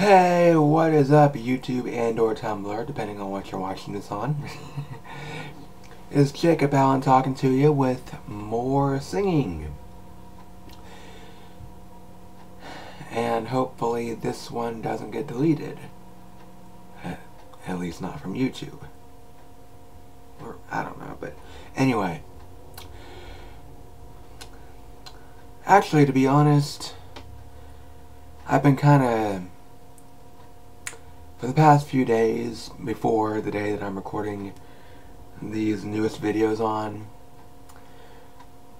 Hey, what is up YouTube and or Tumblr, depending on what you're watching this on. it's Jacob Allen talking to you with more singing. And hopefully this one doesn't get deleted. At least not from YouTube. Or, I don't know, but anyway. Actually, to be honest, I've been kind of for the past few days before the day that I'm recording these newest videos on,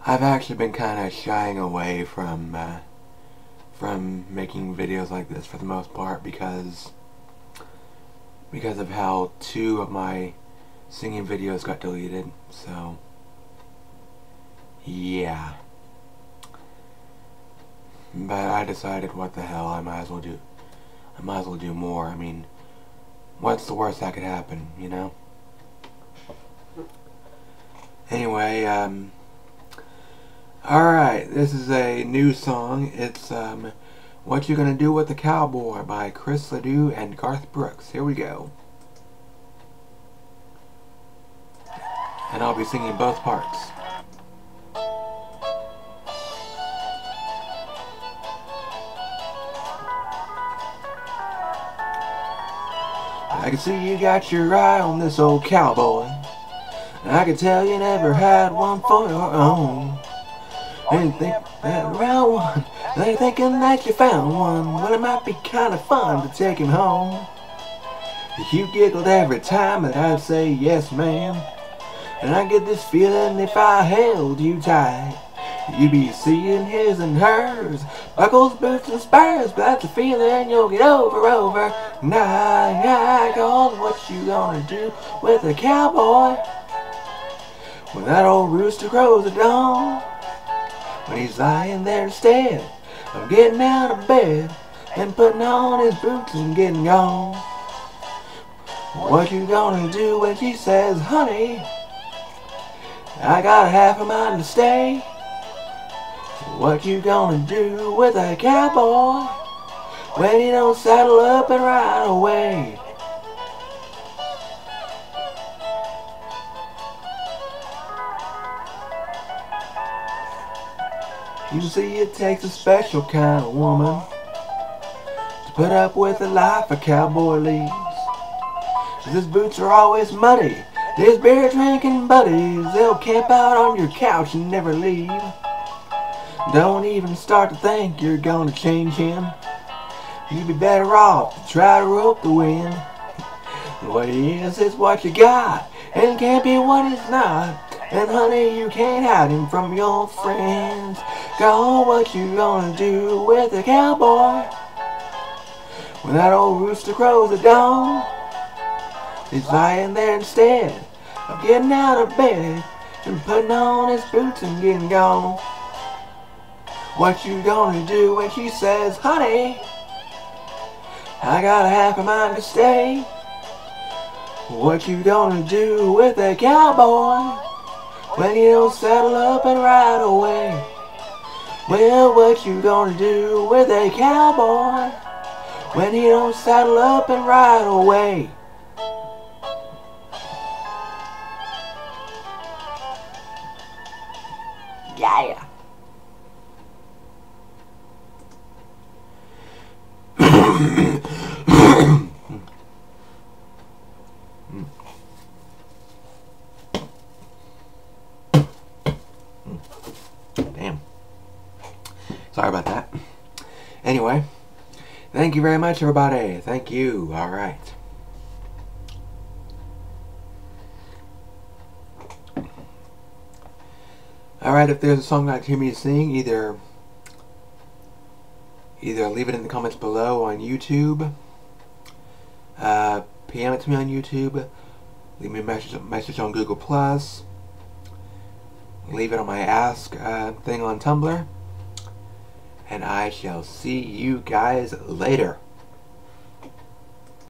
I've actually been kind of shying away from uh, from making videos like this for the most part because because of how two of my singing videos got deleted. So yeah. But I decided what the hell I might as well do I might as well do more. I mean, what's the worst that could happen, you know? Anyway, um, alright, this is a new song. It's, um, What You Gonna Do With the Cowboy by Chris Ledoux and Garth Brooks. Here we go. And I'll be singing both parts. I can see you got your eye on this old cowboy. And I can tell you never had one for your own. And think that around one, they thinking that you found one. Well, it might be kind of fun to take him home. You giggled every time that I'd say yes, ma'am. And I get this feeling if I held you tight. You be seeing his and hers, buckles, boots, and spurs, but that's a feeling you'll get over, over. Nah, nah, cause what you gonna do with a cowboy? When that old rooster crows at dawn, when he's lying there instead of getting out of bed and putting on his boots and getting gone. What you gonna do when she says, honey, I got half a mind to stay? What you gonna do with a cowboy when he don't saddle up and ride away? You see, it takes a special kind of woman to put up with the life a cowboy leads. His boots are always muddy. His beer drinking buddies, they'll camp out on your couch and never leave. Don't even start to think you're gonna change him. You'd be better off to try to rope the wind. What he is is what you got, and can't be what it's not. And honey, you can't hide him from your friends. Go, what you gonna do with a cowboy? When that old rooster crows at dawn, he's lying there instead of getting out of bed and putting on his boots and getting gone. What you gonna do when she says, honey, I got a half a mind to stay? What you gonna do with a cowboy when you don't saddle up and ride away? Well, what you gonna do with a cowboy when he don't saddle up and ride away? Yeah. Damn. Sorry about that. Anyway, thank you very much, everybody. Thank you. All right. All right, if there's a song to hear me sing, either either leave it in the comments below on YouTube, uh, PM it to me on YouTube, leave me a message, message on Google Plus, leave it on my Ask uh, thing on Tumblr, and I shall see you guys later.